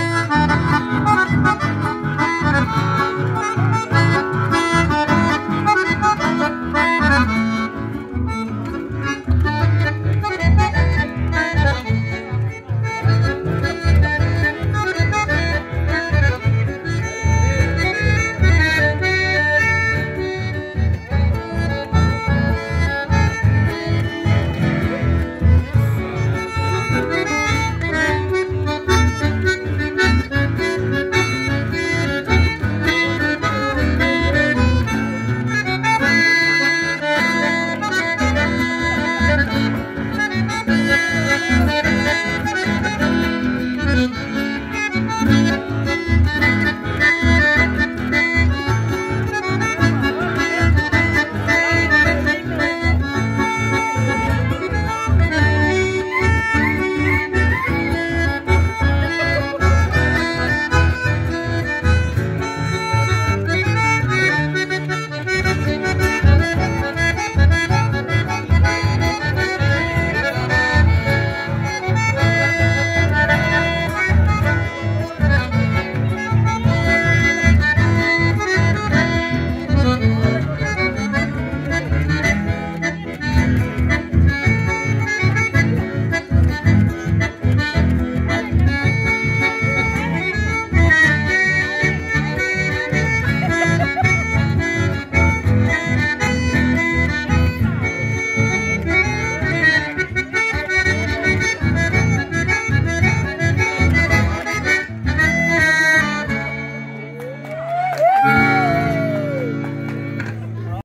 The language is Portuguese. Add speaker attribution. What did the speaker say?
Speaker 1: Música